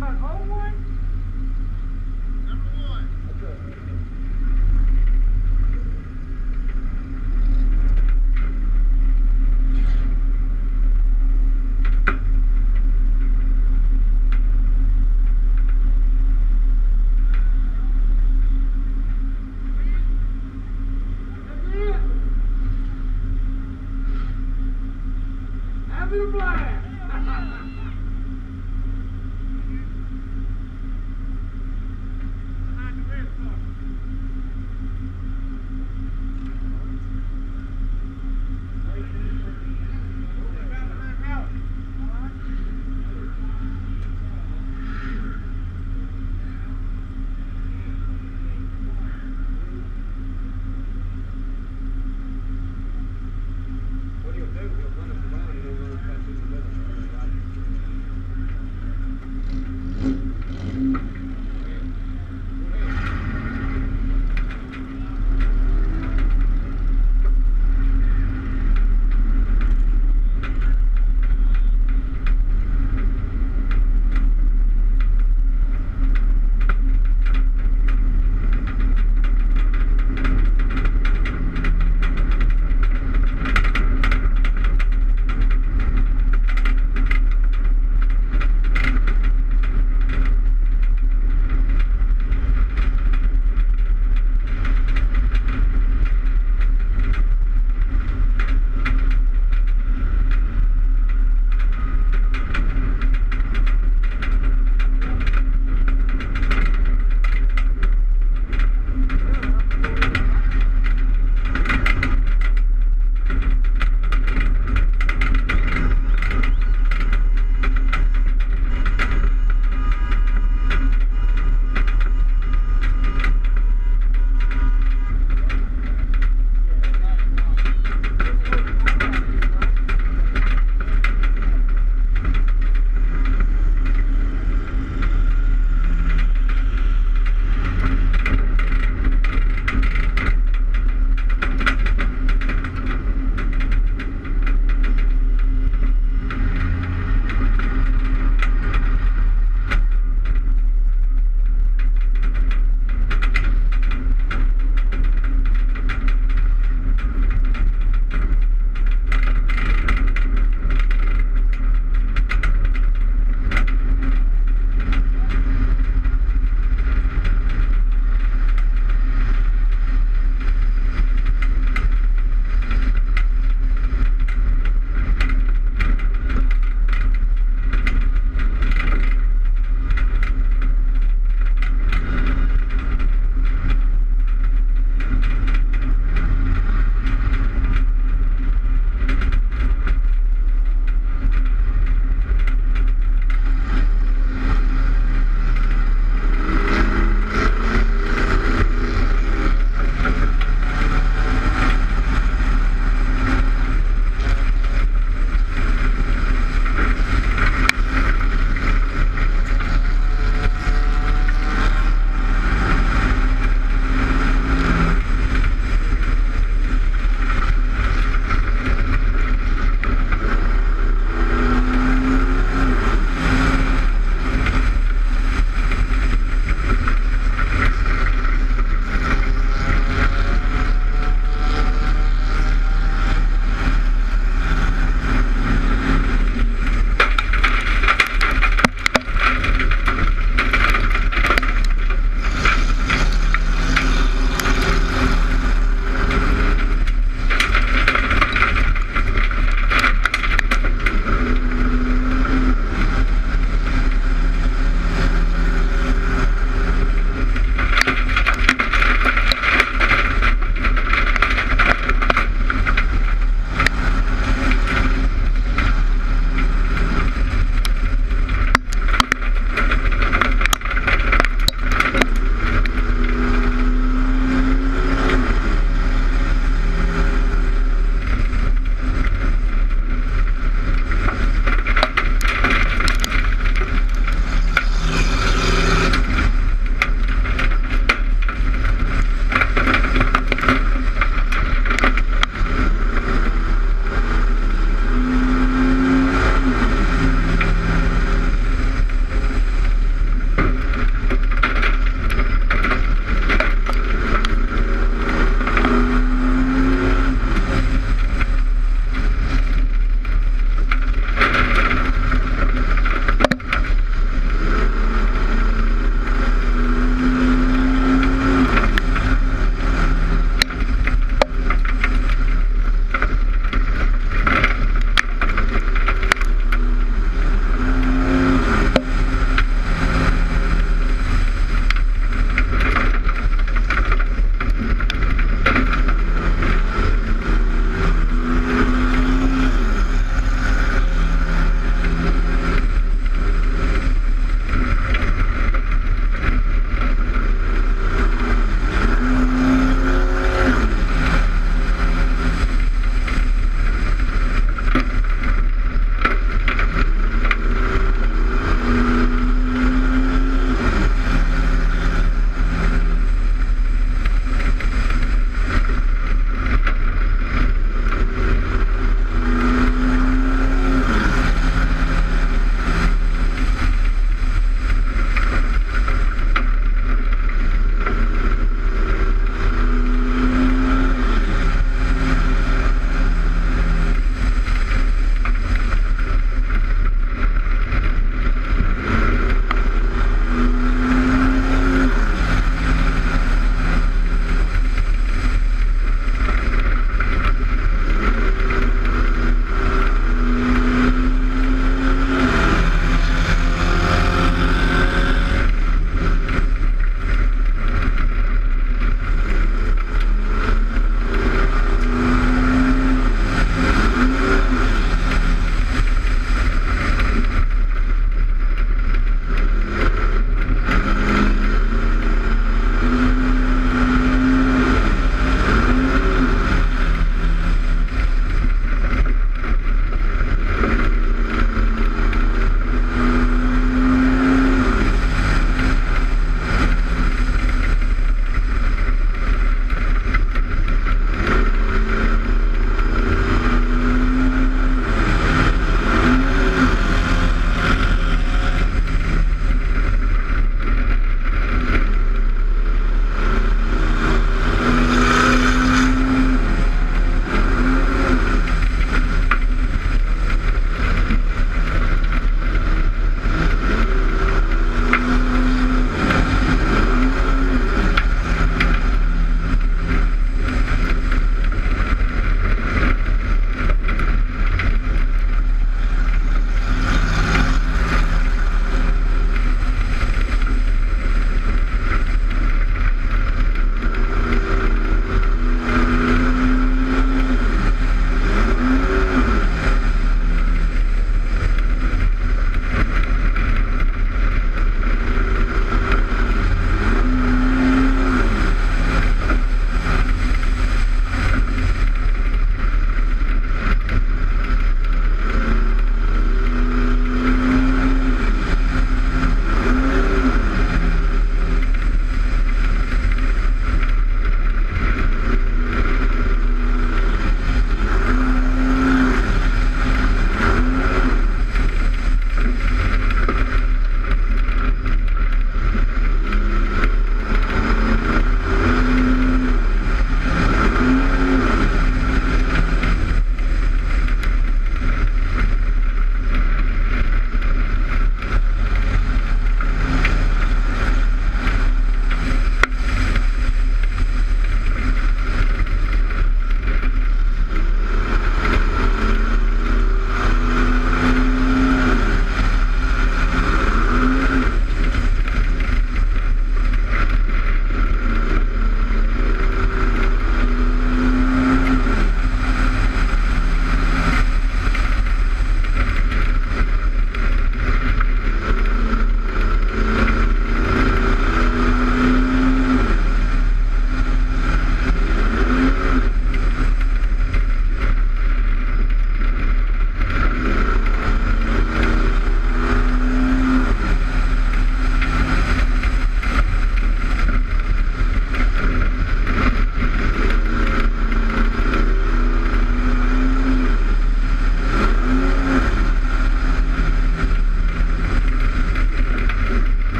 my own one? Number one. Okay. Mm-hmm.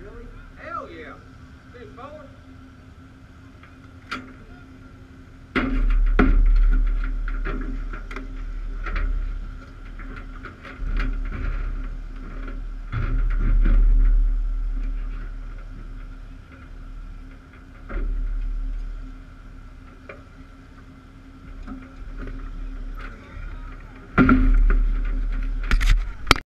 Really? Hell yeah. Big baller.